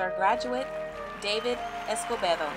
our graduate, David Escobedo.